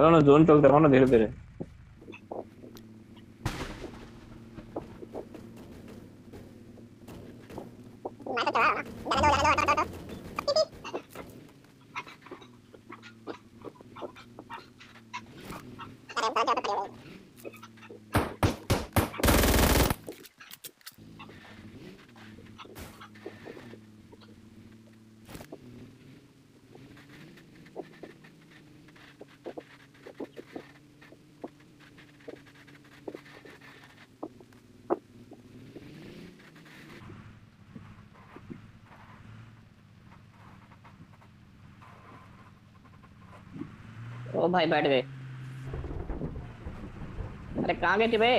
কেন জোন চলতে পারো ধীরে ধীরে ओ भाई बैठ गए अरे कहाँ गए थे बे